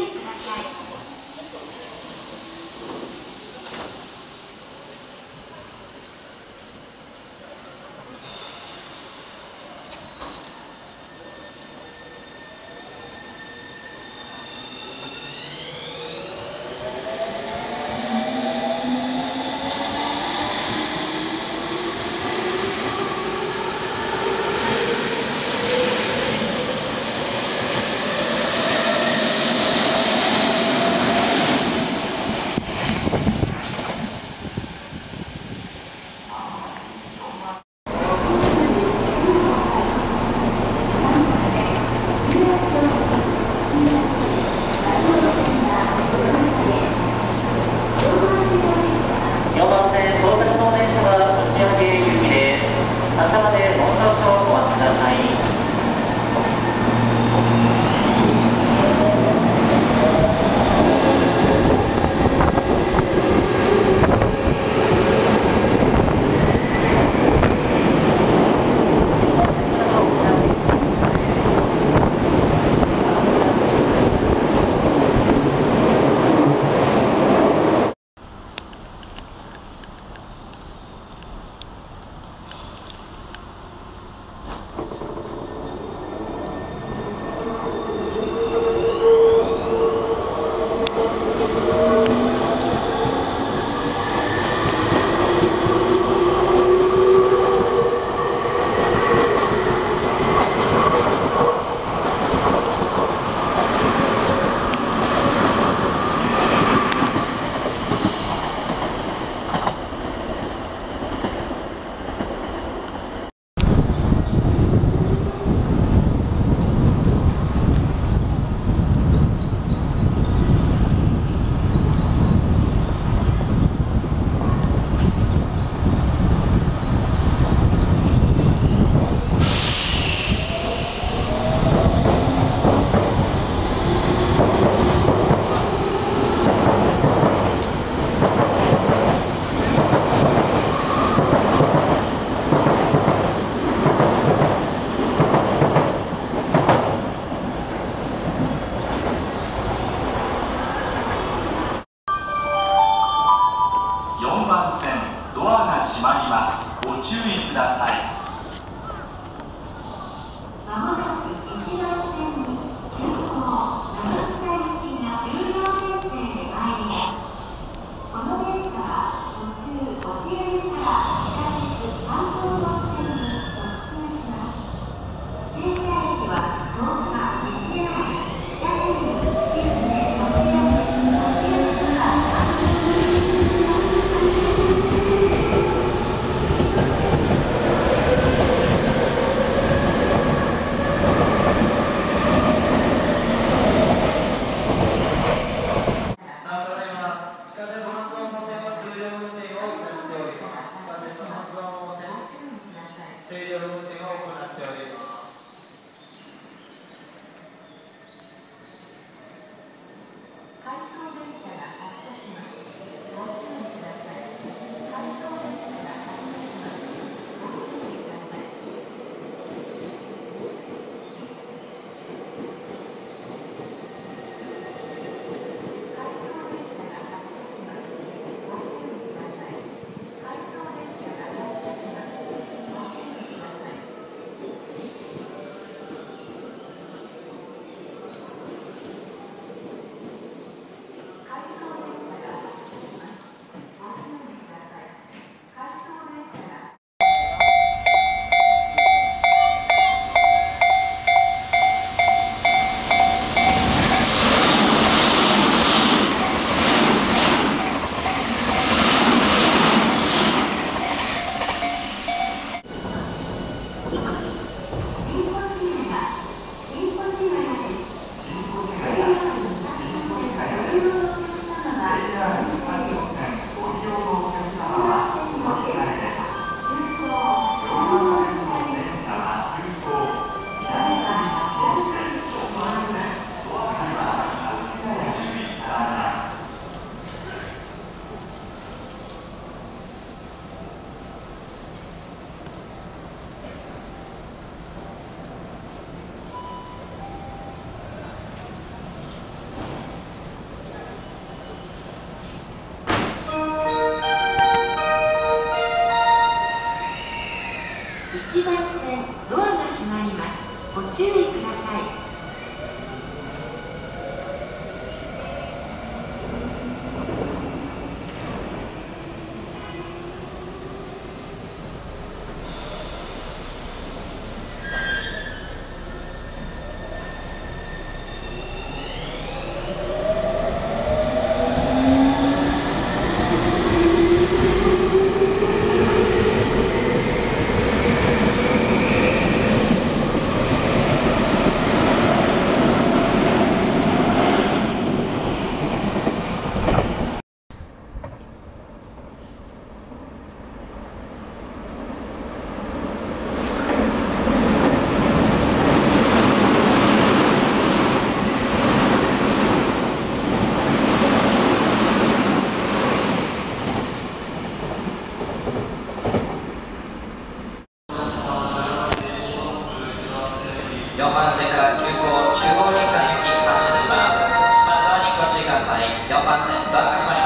ที่ขนาดใหญ่ sería lo último con las teorías. back